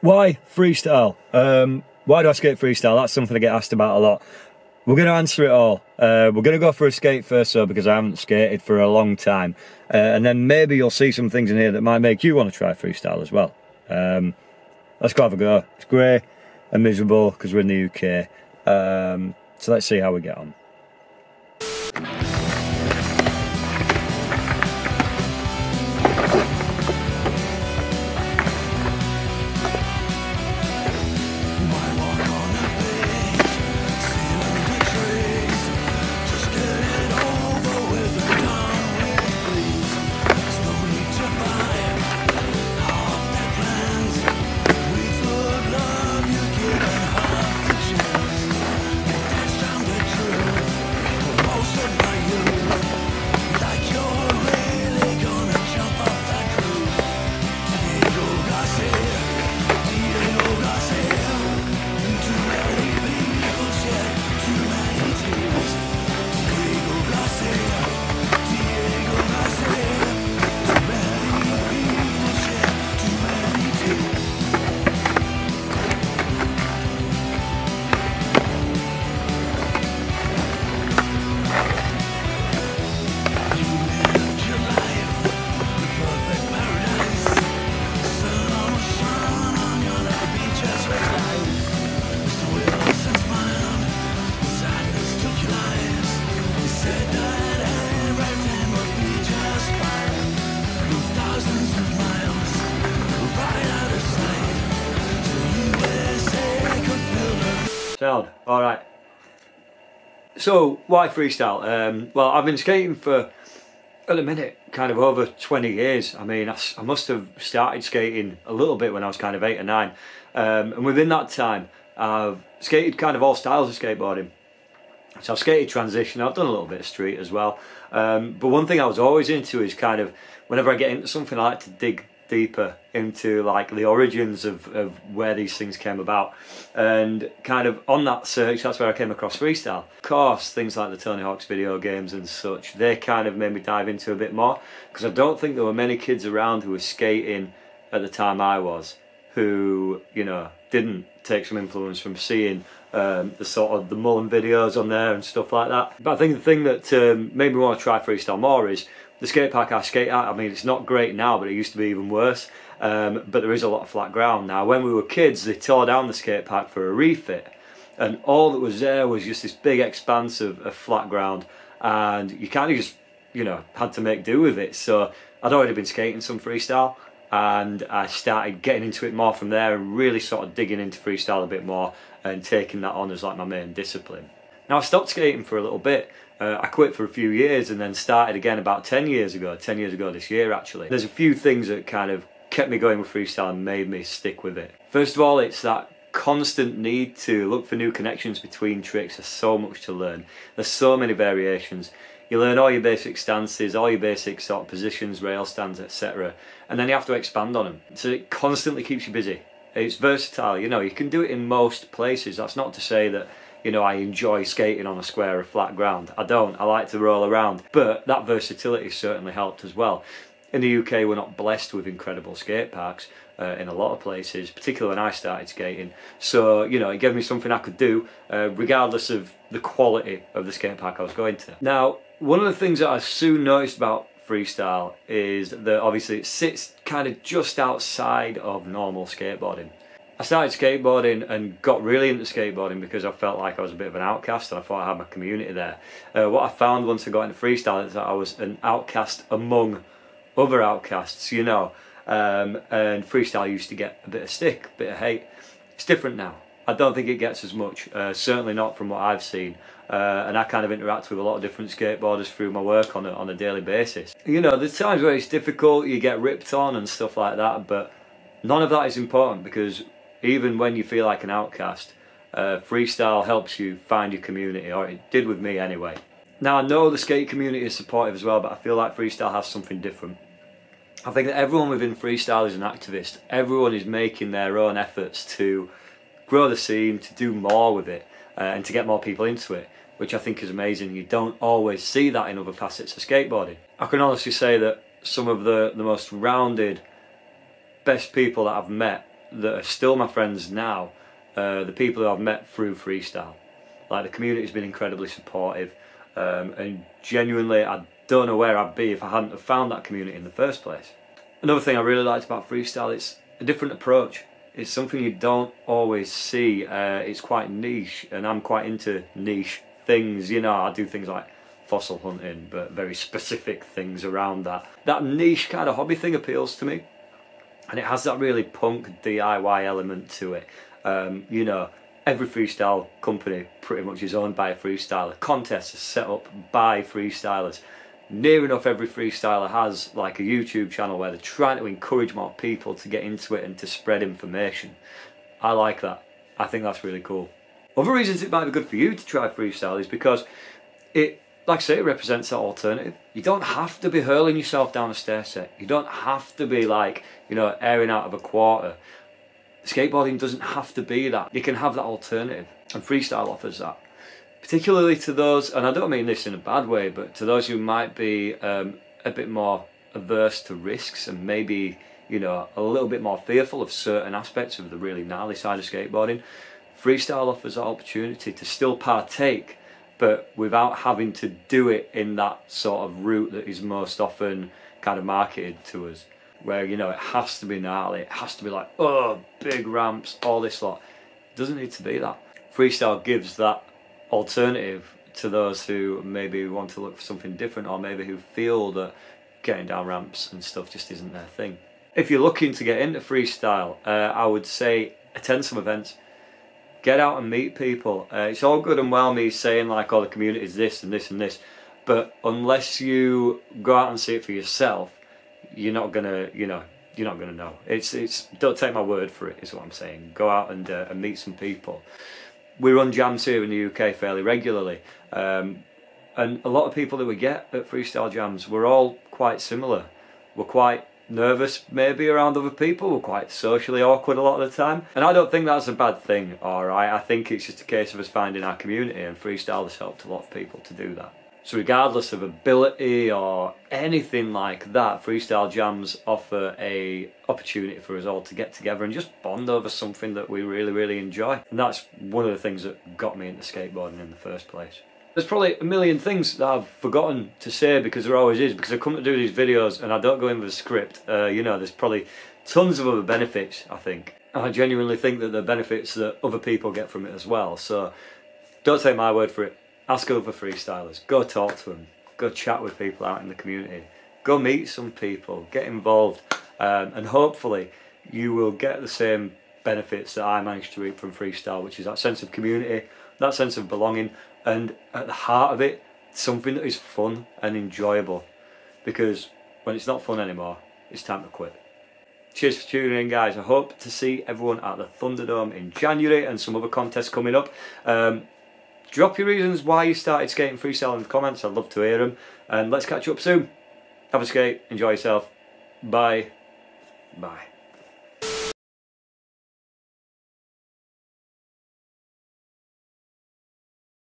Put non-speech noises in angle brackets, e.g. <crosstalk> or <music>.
why freestyle? Um, why do I skate freestyle? That's something I get asked about a lot. We're going to answer it all. Uh, we're going to go for a skate first, though, because I haven't skated for a long time. Uh, and then maybe you'll see some things in here that might make you want to try freestyle as well. Um, let's go have a go. It's grey and miserable because we're in the UK. Um, so let's see how we get on. Sound. All right. So, why freestyle? Um, well, I've been skating for, at the minute, kind of over 20 years. I mean, I, I, must have started skating a little bit when I was kind of eight or nine. Um, and within that time, I've skated kind of all styles of skateboarding. So I've skated transition, I've done a little bit of street as well. Um, but one thing I was always into is kind of, whenever I get into something, I like to dig deeper into like the origins of, of where these things came about. And kind of on that search that's where I came across freestyle. Of course things like the Tony Hawk's video games and such they kind of made me dive into a bit more because I don't think there were many kids around who were skating at the time I was who you know didn't take some influence from seeing um, the sort of the Mullen videos on there and stuff like that but I think the thing that um, made me want to try freestyle more is the skate park I skate at, I mean, it's not great now, but it used to be even worse. Um, but there is a lot of flat ground now. When we were kids, they tore down the skate park for a refit, and all that was there was just this big expanse of, of flat ground, and you kind of just, you know, had to make do with it. So I'd already been skating some freestyle, and I started getting into it more from there, and really sort of digging into freestyle a bit more, and taking that on as like my main discipline. Now I stopped skating for a little bit. Uh, I quit for a few years and then started again about 10 years ago, 10 years ago this year actually. There's a few things that kind of kept me going with freestyle and made me stick with it. First of all, it's that constant need to look for new connections between tricks. There's so much to learn. There's so many variations. You learn all your basic stances, all your basic sort of positions, rail stands, etc. And then you have to expand on them. So it constantly keeps you busy. It's versatile, you know, you can do it in most places. That's not to say that you know, I enjoy skating on a square of flat ground. I don't, I like to roll around. But that versatility certainly helped as well. In the UK, we're not blessed with incredible skate parks uh, in a lot of places, particularly when I started skating. So, you know, it gave me something I could do, uh, regardless of the quality of the skate park I was going to. Now, one of the things that I soon noticed about freestyle is that obviously it sits kind of just outside of normal skateboarding. I started skateboarding and got really into skateboarding because I felt like I was a bit of an outcast and I thought I had my community there. Uh, what I found once I got into freestyle is that I was an outcast among other outcasts, you know. Um, and freestyle used to get a bit of stick, a bit of hate. It's different now. I don't think it gets as much, uh, certainly not from what I've seen. Uh, and I kind of interact with a lot of different skateboarders through my work on a, on a daily basis. You know, there's times where it's difficult, you get ripped on and stuff like that, but none of that is important because even when you feel like an outcast, uh, freestyle helps you find your community, or it did with me anyway. Now I know the skate community is supportive as well, but I feel like freestyle has something different. I think that everyone within freestyle is an activist. Everyone is making their own efforts to grow the scene, to do more with it, uh, and to get more people into it, which I think is amazing. You don't always see that in other facets of skateboarding. I can honestly say that some of the, the most rounded, best people that I've met that are still my friends now, uh, the people who I've met through freestyle. Like the community's been incredibly supportive, um, and genuinely, I don't know where I'd be if I hadn't have found that community in the first place. Another thing I really liked about freestyle, it's a different approach. It's something you don't always see. Uh, it's quite niche, and I'm quite into niche things. You know, I do things like fossil hunting, but very <laughs> specific things around that. That niche kind of hobby thing appeals to me, and it has that really punk DIY element to it. Um, you know, every freestyle company pretty much is owned by a freestyler. Contests are set up by freestylers. Near enough every freestyler has like a YouTube channel where they're trying to encourage more people to get into it and to spread information. I like that. I think that's really cool. Other reasons it might be good for you to try freestyle is because it, like I say, it represents that alternative. You don't have to be hurling yourself down a stair set. You don't have to be like, you know, airing out of a quarter. Skateboarding doesn't have to be that. You can have that alternative, and freestyle offers that. Particularly to those, and I don't mean this in a bad way, but to those who might be um, a bit more averse to risks and maybe, you know, a little bit more fearful of certain aspects of the really gnarly side of skateboarding. Freestyle offers that opportunity to still partake, but without having to do it in that sort of route that is most often kind of marketed to us where you know it has to be gnarly, it has to be like oh big ramps, all this lot. It doesn't need to be that. Freestyle gives that alternative to those who maybe want to look for something different or maybe who feel that getting down ramps and stuff just isn't their thing. If you're looking to get into freestyle, uh, I would say attend some events. Get out and meet people. Uh, it's all good and well me saying like, oh, the community is this and this and this, but unless you go out and see it for yourself, you're not gonna, you know, you're not gonna know. It's it's. Don't take my word for it. Is what I'm saying. Go out and uh, and meet some people. We run jams here in the UK fairly regularly, um, and a lot of people that we get at freestyle jams, we're all quite similar. We're quite nervous maybe around other people. We're quite socially awkward a lot of the time. And I don't think that's a bad thing, alright? I think it's just a case of us finding our community and freestyle has helped a lot of people to do that. So regardless of ability or anything like that, freestyle jams offer a opportunity for us all to get together and just bond over something that we really, really enjoy. And that's one of the things that got me into skateboarding in the first place. There's probably a million things that I've forgotten to say because there always is, because I come to do these videos and I don't go in with a script. Uh, you know, there's probably tons of other benefits, I think. And I genuinely think that the benefits that other people get from it as well. So don't take my word for it ask other freestylers, go talk to them, go chat with people out in the community, go meet some people, get involved, um, and hopefully you will get the same benefits that I managed to reap from freestyle, which is that sense of community, that sense of belonging, and at the heart of it, something that is fun and enjoyable. Because when it's not fun anymore, it's time to quit. Cheers for tuning in, guys. I hope to see everyone at the Thunderdome in January and some other contests coming up. Um, Drop your reasons why you started skating freestyle in the comments. I'd love to hear them. And let's catch you up soon. Have a skate. Enjoy yourself. Bye. Bye.